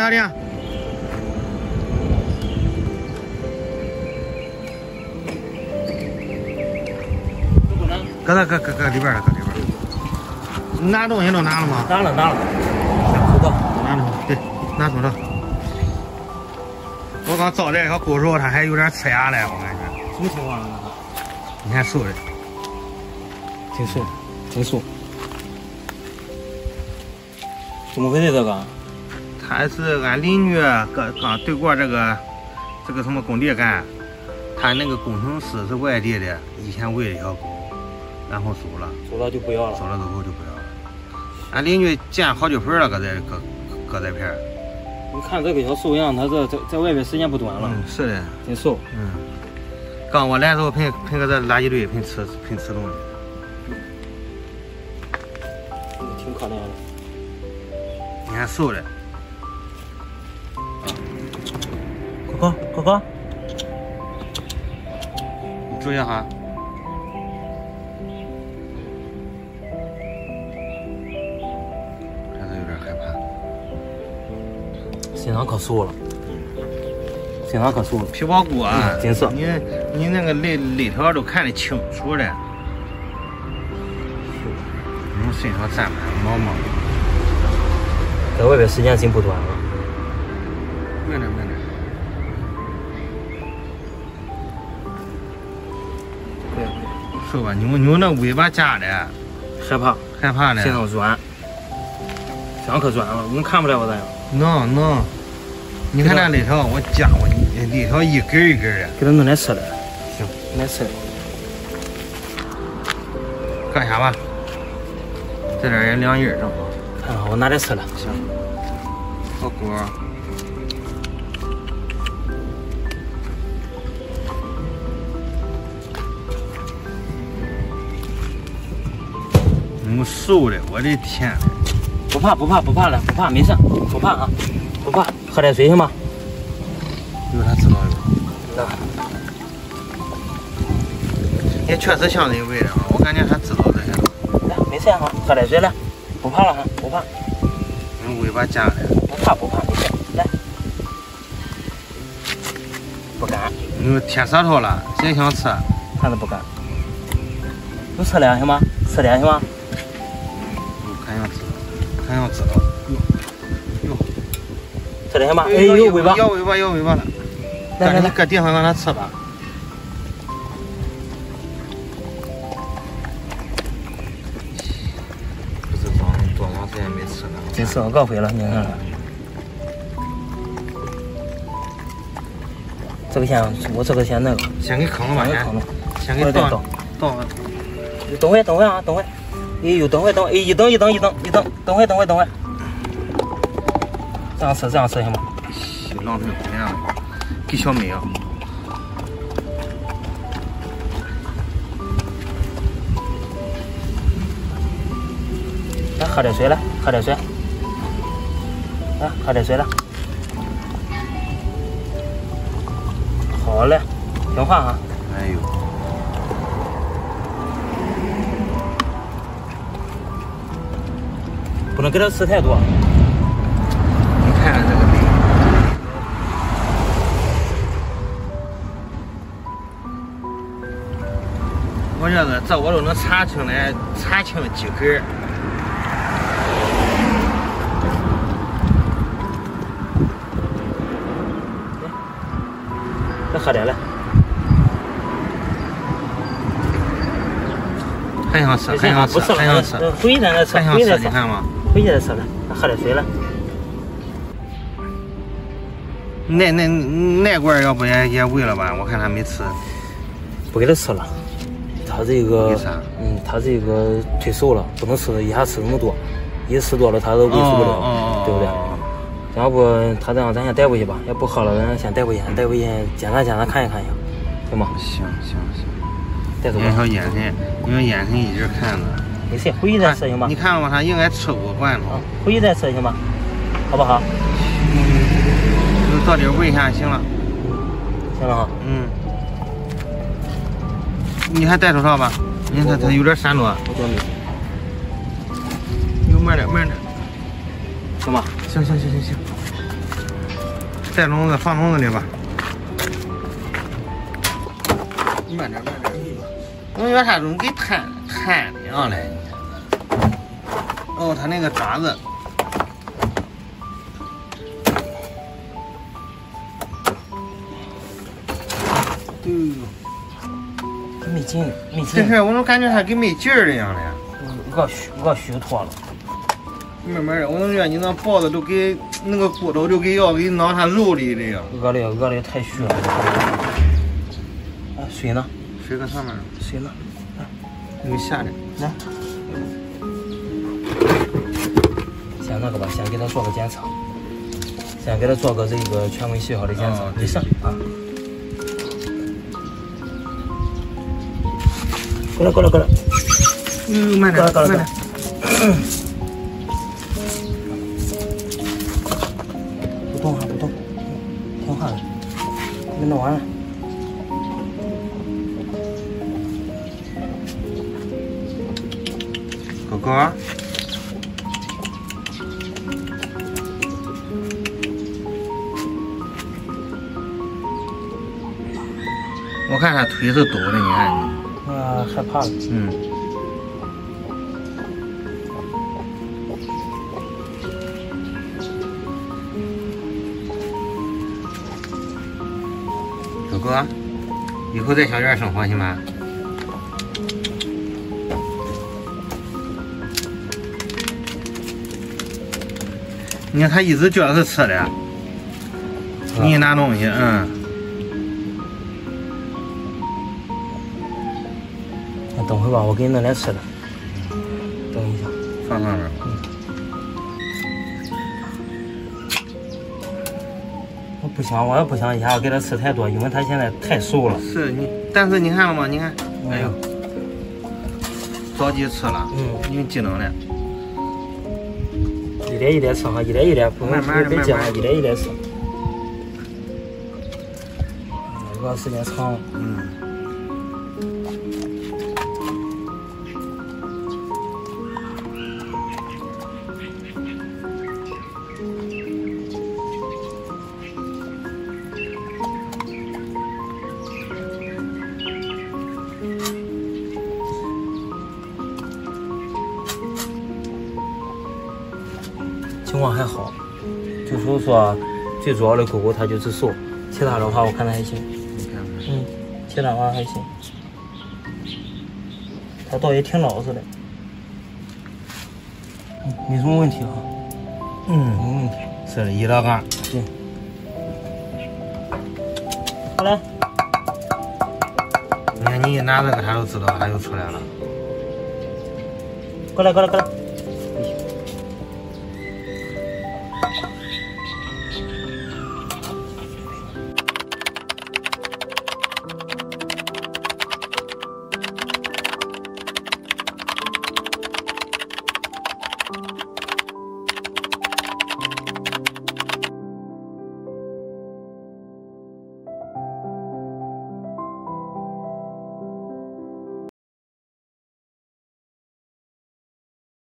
张小玲。搁那搁搁搁里边了，搁里边。拿东西都拿了吗？拿了拿了。对，拿出了。我刚照这个狗时候，它还有点呲牙嘞，我感觉。什么情况啊？你看瘦的，挺瘦，挺瘦。怎么回事？这个？他是俺邻居刚刚对过这个这个什么工地干，他那个工程师是外地的，以前喂了一条狗，然后走了，走了就不要了，走了之后就不要了。俺邻居见好几回了，搁在搁搁在片你看这个小瘦样，它这在在外边时间不短了。嗯，是的，挺瘦。嗯，刚我来的时候，喷喷搁这垃圾堆，喷吃喷吃东西。挺可怜的。你看瘦的。哥哥，哥哥，你注意哈。看他有点害怕。身上可瘦了，身上可瘦了。皮包骨啊，金色。你你那个肋肋条都看得清楚的。你身上沾满毛毛。在外边时间真不短了。慢点，慢点。瘦吧，扭扭那尾巴夹的，害怕，害怕的。身上软，身上可软了，你看不了我这样。能能，你看那里条，我夹过，肋条一根一根的。给它弄点吃的。行，来吃的。干啥吧，这点也两印正好。看好，我拿点吃的。行。火锅。么瘦的，我的天！不怕不怕不怕了，不怕没事，不怕啊，不怕，喝点水行吗？有啥知道有？也确实像人喂的啊，我感觉他知道这些。来，没事哈，喝点水来，不怕了哈，不怕。用尾巴夹的。不怕不怕，没事，来。不敢。因为舔舌头了，真想吃。看着不敢。不吃点行吗？吃点行吗？还想知道。哟哟，吃点行吗？哎，有尾巴，要尾巴，要尾巴了。来来来，搁地上让它吃吧。不知道多长时间没吃了。真是饿回了，你看看。这个先，我这个先那个。先给坑了吧，先。先给倒倒。等会，等会啊，等会。哎呦，等会，等会，哎，一等，一等，一等，一等，等会，等会，等会。这样吃，这样吃行吗？浪费空间了，给小美啊。来，喝点水来，喝点水。来，喝点水来。好嘞，听话啊。哎呦。不能给他吃太多。你看看这个美。我觉得这我都能查清来，查清几根。再喝点来。很想吃，很想吃，很想吃。回去再吃，还想吃，你看吗？回去再吃了，喝点水了。那那那罐要不也也喂了吧？我看他没吃。不给他吃了，他这个？嗯，他这个忒瘦了，不能吃，一下吃那么多，一吃多了他都胃受不了，对不对？要不他这样，咱先带回去吧。要不喝了，咱先带回去，带回去检查检查看一看行，行吗？行行行。带走吧。那条眼神，因为眼神一直看着。没事，回去再吃行吗？你看了吗？他应该吃过罐头。回去再吃行吗？好不好？嗯。就到底问一下行了。行了哈。嗯。你还戴手套吧？你看他有点闪躲。我教你。你慢点，慢点。行吧？行行行行行。带笼子放笼子里吧。慢点，慢点。我觉得它怎么给摊摊的样嘞？哦，它那个爪子。对。没劲，没劲。这是，我怎么感觉它跟没劲儿一样嘞？饿虚，饿虚脱了。慢慢的，我感觉得你那包子都给那个骨头都给要给挠上肉里的呀。饿的饿的太虚了。啊，水呢？水搁上面。谁呢？来，你给下来。来。先那个吧，先给他做个检测。先给他做个这个权威学校的检测。没事啊。过来过来过来。嗯，慢点，慢点。不动哈，不动，听话了，给弄完了，哥哥，我看他腿都抖的，你看。啊，害怕了。嗯。哥，以后在小院生活行吗？你看他一直觉得是吃的，你拿东西，嗯。那等会吧，我给你弄点吃的。等一下，放上面我。不想，我也不想一下子给他吃太多，因为他现在太瘦了。是你，但是你看了吗？你看，哎呦，着急吃了，嗯，有技能了。一点一点吃哈，一点一点，不能别别急哈，一点一点吃。饿时间长了，嗯。情况还好，就是说，最主要的狗狗它就是瘦，其他的话我看它还行。嗯，其他的话还行，它倒也挺老实的，嗯，没什么问题啊。嗯，没问题。是一大缸。对。好了。你看你一拿这个，它就知道它就出来了。过来，过来，过来。